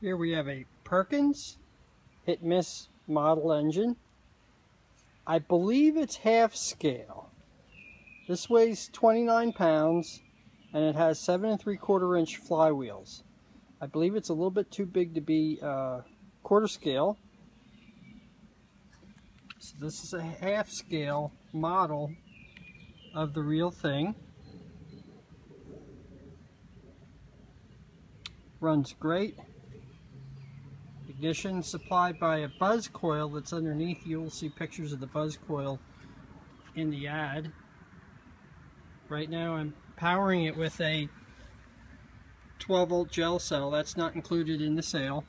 Here we have a Perkins Hit Miss model engine. I believe it's half scale. This weighs 29 pounds and it has seven and three quarter inch flywheels. I believe it's a little bit too big to be uh, quarter scale. So this is a half scale model of the real thing. Runs great. Ignition supplied by a buzz coil that's underneath. You will see pictures of the buzz coil in the ad. Right now I'm powering it with a 12 volt gel cell. That's not included in the sale.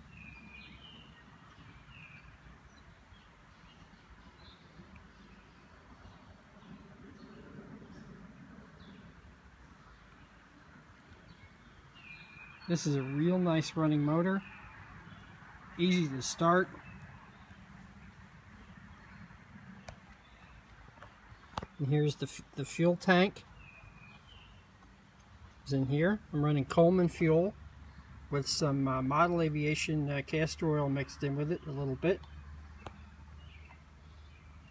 This is a real nice running motor easy to start. And here's the, the fuel tank. It's in here. I'm running Coleman fuel with some uh, model aviation uh, castor oil mixed in with it a little bit.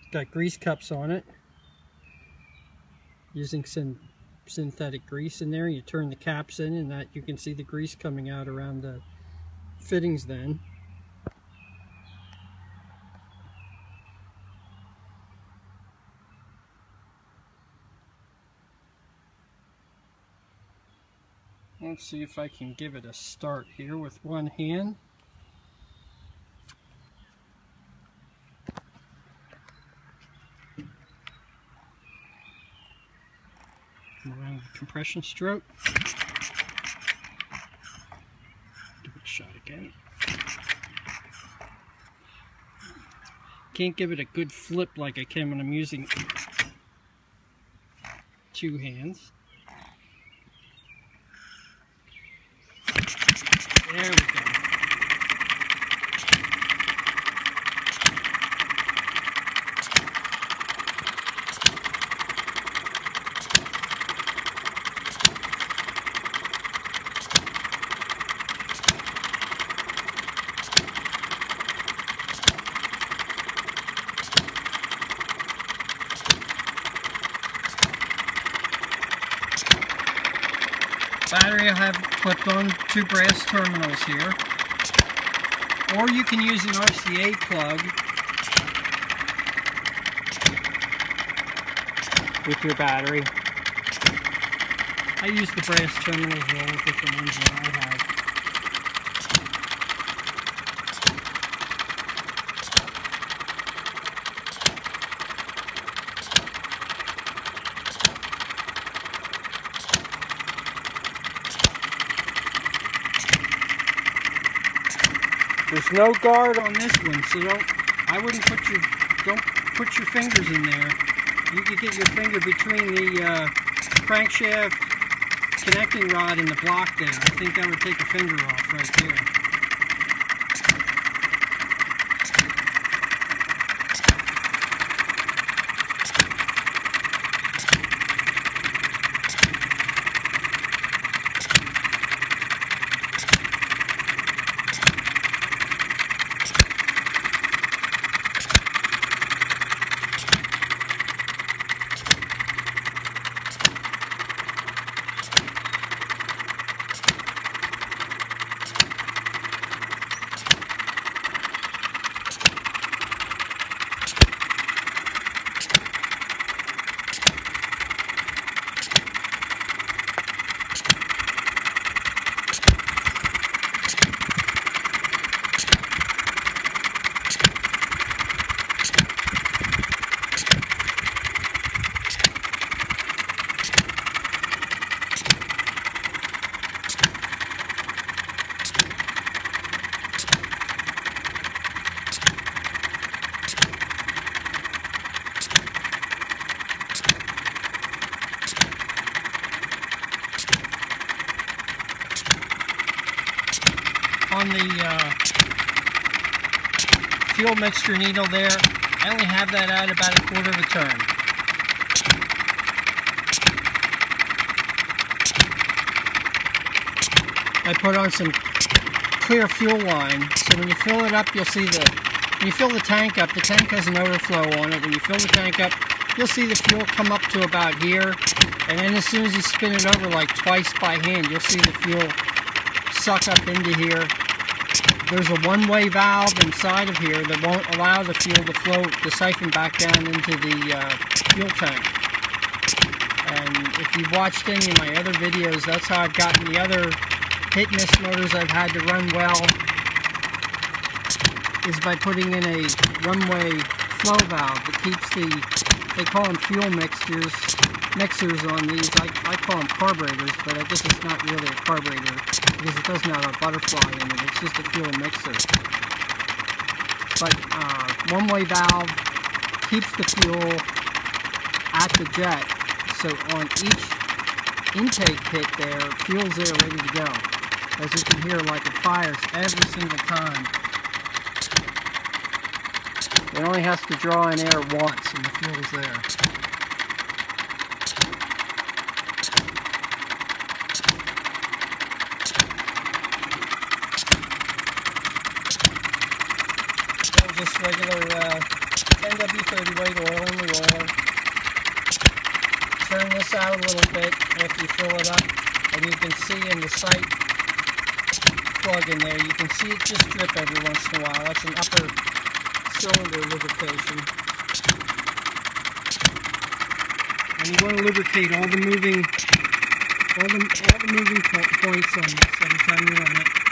It's got grease cups on it. Using some synthetic grease in there. You turn the caps in and that you can see the grease coming out around the fittings then. Let's see if I can give it a start here with one hand. Around the compression stroke. Give it a shot again. Can't give it a good flip like I can when I'm using two hands. There we go. Battery I have clipped on two brass terminals here. Or you can use an RCA plug with your battery. I use the brass terminals, all the different ones that I have. There's no guard on this one, so don't. I wouldn't put your don't put your fingers in there. You could get your finger between the uh, crankshaft connecting rod and the block there. I think that would take a finger off right there. On the uh, fuel mixture needle there. I only have that at about a quarter of a turn. I put on some clear fuel line. So when you fill it up, you'll see the, when you fill the tank up, the tank has an overflow on it. When you fill the tank up, you'll see the fuel come up to about here. And then as soon as you spin it over like twice by hand, you'll see the fuel suck up into here. There's a one-way valve inside of here that won't allow the fuel to flow, to siphon back down into the uh, fuel tank. And if you've watched any of my other videos, that's how I've gotten the other hit miss motors I've had to run well is by putting in a one-way flow valve that keeps the, they call them fuel mixtures, mixers on these. I, I call them carburetors, but I guess it's not really a carburetor because it doesn't have a butterfly in it. It's just a fuel mixer. But uh, one-way valve keeps the fuel at the jet. So on each intake pit there, fuel's there ready to go. As you can hear, like it fires every single time. It only has to draw in air once and the fuel's there. Just regular uh, NW30 weight oil in the oiler. Turn this out a little bit after you fill it up and you can see in the sight plug in there, you can see it just drip every once in a while. That's an upper cylinder lubrication. And you want to lubricate all the moving all the, all the moving points on this every time you run it.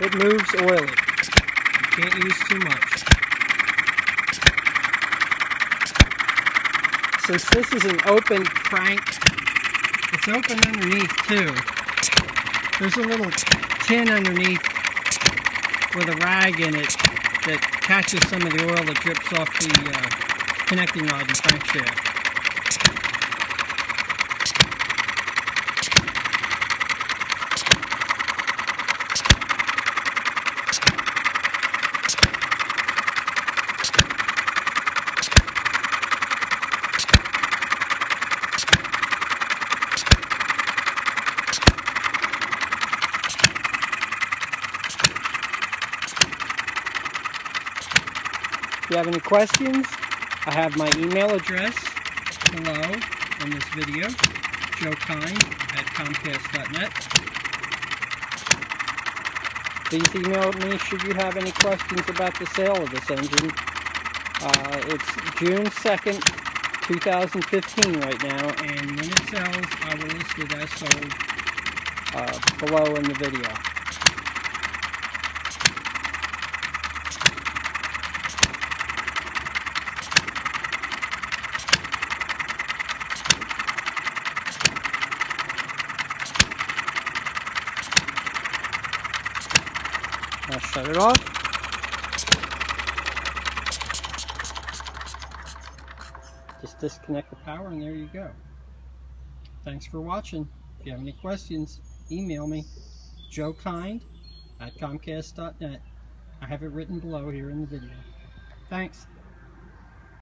It moves oily. You can't use too much. Since this is an open crank, it's open underneath too. There's a little tin underneath with a rag in it that catches some of the oil that drips off the uh, connecting rod and crankshaft. If you have any questions, I have my email address below in this video, joekind at comcast.net. Please email me should you have any questions about the sale of this engine. Uh, it's June 2nd, 2015 right now, and when it sells, I will list it as sold uh, below in the video. I'll shut it off. Just disconnect the power and there you go. Thanks for watching. If you have any questions, email me, joekind at comcast.net. I have it written below here in the video. Thanks.